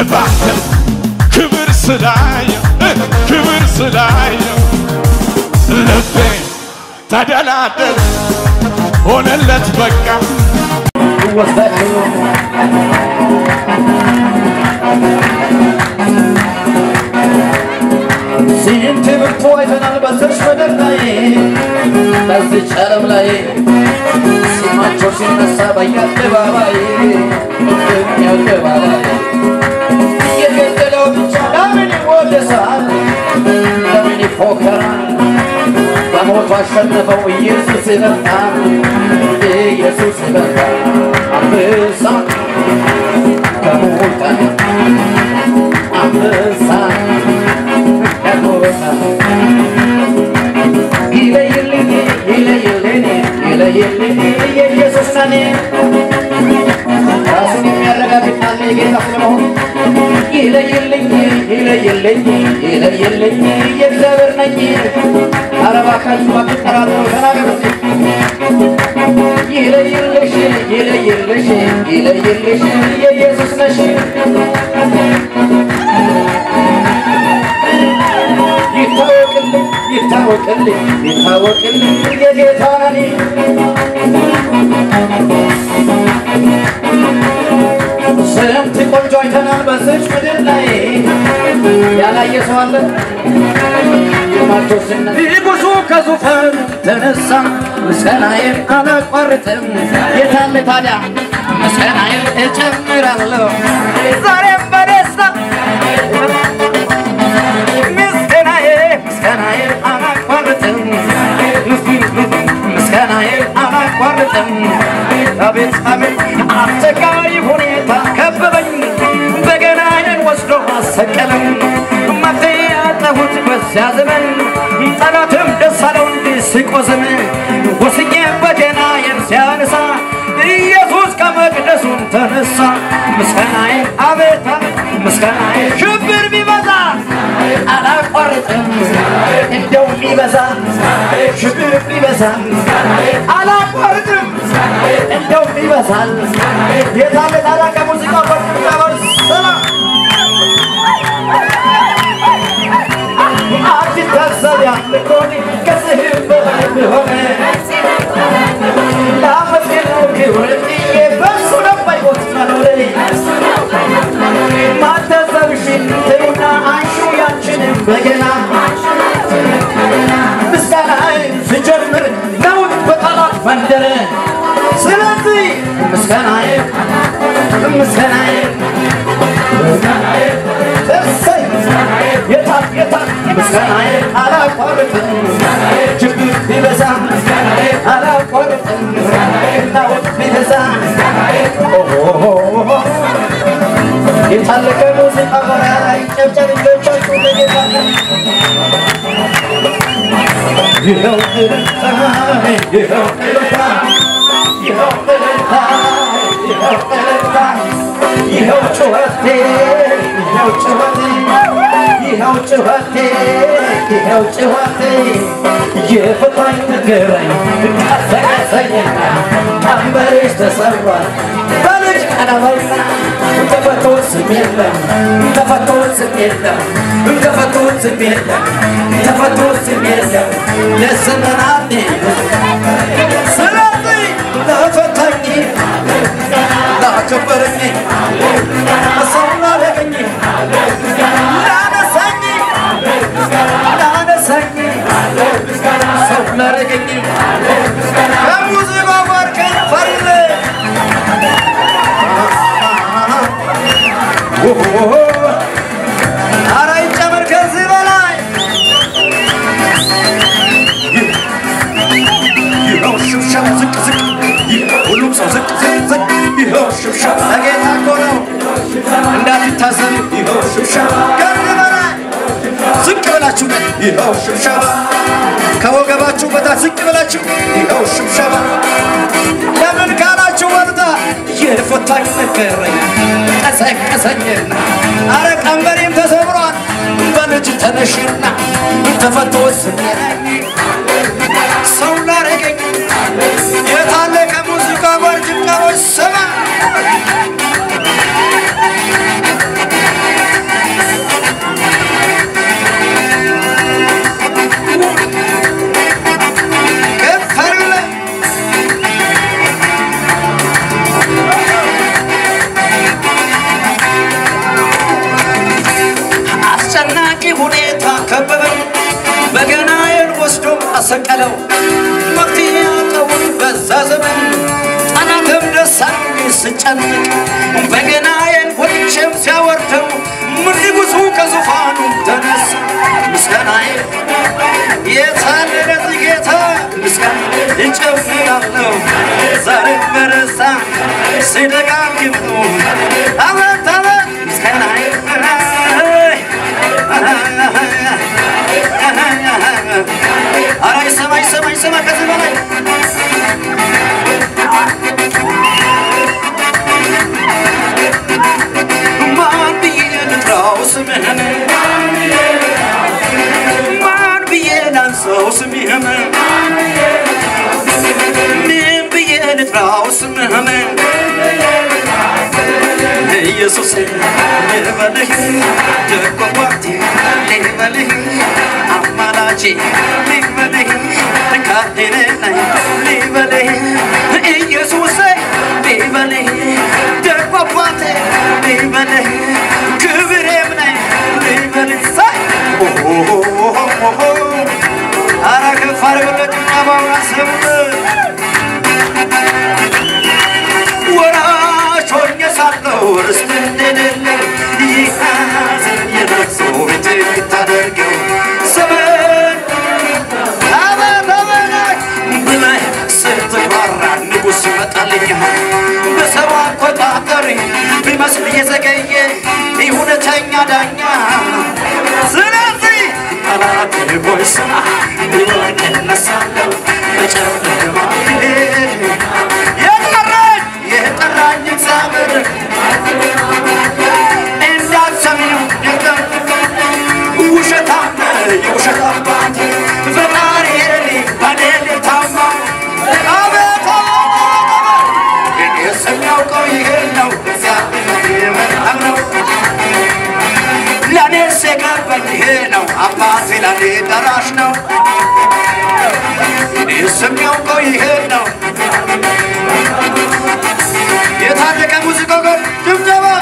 ልባትም ክብር ስላየው ክብር ስላየው ልቤ ተደላደል ሆነለት በቃ ስንት ብርቱ አይተናል በዚች ምድር ላይ በዚች ዓለም ላይ ስማቸው ሲነሳ በየአደባባይ በየአደባባይ የገደለው ብቻ ለምን ይወደሳል? ለምን ይፎከራል? በሞቱ አሸነፈው ኢየሱስ ይበልጣል፣ ኢየሱስ ይበልጣል። አንበሳ ከሞት አንበሳ ከሞት ይለይልኝ የኢየሱስ ነኔ ራሱን የሚያረጋግጣል የጌታ ስለመሆን ይለይልኝ ይለይልኝ ይለይልኝ የእግዚአብሔር ነኝ ኧረ እባካችሁ ባትጠራጠሩ ተናገሩ ይለይልሽ ይለይልሽ ይለይልሽ የኢየሱስ ነሽ ይታወቅልኝ ይታወቅልኝ የጌታ ነኝ ስንት ቆንጆ አይተናል በዚች ምድር ላይ ያላየ ሰው አለ? ንጉሡ ከዙፋን ተነሳ ምስጋናዬን አላቋርጥም። የታለ ታዲያ? ምስጋናዬን እጨምራለሁ። ዛሬም አላቋርጥም አቤት አቤት ሁኔታ ከበበኝ። በገናዬን ወስዶ አሰቀለኝ። መፍትሄ ያጣሁት በዚያ ዘመን ጠላትም ደስ አለው እንዲህ ሲቆዝም ወስኜ በገናዬን ሲያነሳ ኢየሱስ ከመቅደሱም ተነሳ። ምስጋናዬ አቤት ምስጋናዬ ሽብር ቢበዛ አላቋርጥም። እንደው ቢበዛ ሽብር ቢበዛ አላቋርጥም Então viva Salles! Pietale dalla che musica porta Barcelona! आज तक सजाते कोनी कैसे हिम्मत हो गए लाभ के लोग होती ይኸው እልልታ ይኸው እልልታ ይኸው እልልታ ይኸው ጩኸቴ ይኸው ጩኸቴ ይኸው ጩኸቴ ይኸው ጩኸቴ የፈታኝ ንገረኝ ቀሰቀሰኝና ቀንበሬሽ ተሰብሯል በልጅ ቀለበልና ተፈቶ ስም የለም ተፈቶ ስም የለም ተፈቶ ስም የለም ተፈቶ ስም የለም ለዘመናት ስለዚህ ሽብሸባ ከወገባችሁ በታች ዝቅ ብላችሁ ይኸው ሽብሸባ። ለምን ካላችሁ ወርዳ የፈታኝ ነገረኝ ቀሰቀሰኝና አረ ቀንበሬም ተሰብሯል በልጅ ተነሽና ተፈቶ ስሜነኝ ሰው በሬታ ከበበ በገና ወስዶ አሰቀለው። መቅት ያጠውን በዛ ዘመን ጠላትም ደስ አሉኝ ስጨንቅ በገናዬን ወንቼም ሲያወርደው ንጉሡ ከዙፋኑ ተነስ! ምስጋናዬ የታለ ለዚህ ጌታ ምስጋና እጨምራለሁ። ዛሬ በረሳ ሲደጋግም ነው ስምህን ማን ብዬ ላንሰው ስምህን ምን ብዬ ልጥራው ስምህን ኢየሱስ ልበልህ ደጎ ልበልህ አማላጄ ልበልህ ካህኔ Thank you. narażną Jestem miałko i jedną Nie tam jaka muzyka go tym działa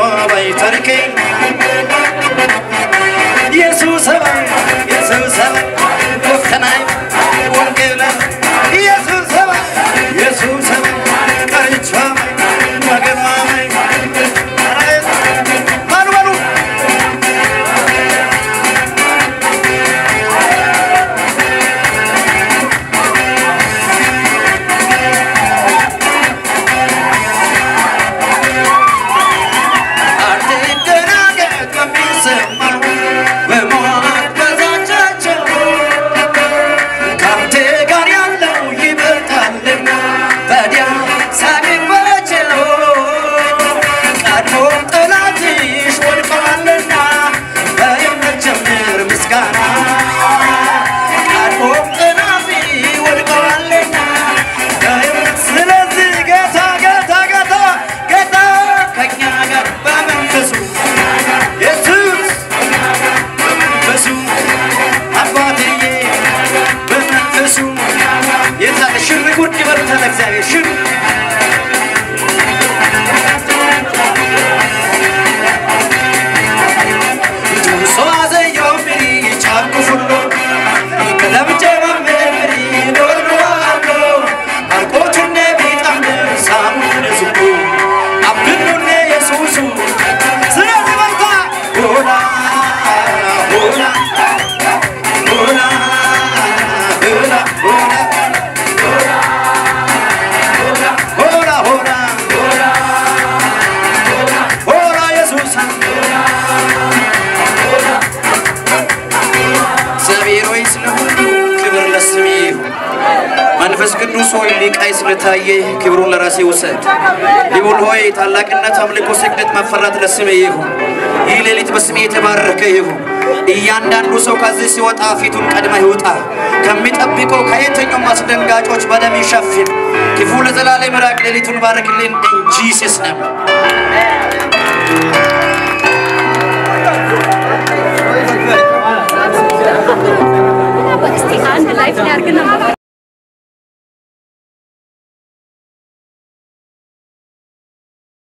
نو وای ترکی ሊቃይ ስለታየ ክብሩን ለራሴ ውሰድ። ልዑል ሆይ ታላቅነት፣ አምልኮ፣ ስግደት፣ መፈራት ለስሜ ይሁን። ይህ ሌሊት በስሜ የተባረከ ይሁን። እያንዳንዱ ሰው ከዚህ ሲወጣ ፊቱን ቀድመህ ይውጣ። ከሚጠብቀው ከየትኛውም አስደንጋጮች በደም ይሸፍን። ክፉ ለዘላለም ራቅ። ሌሊቱን ባርክልን። ላይ ያርግና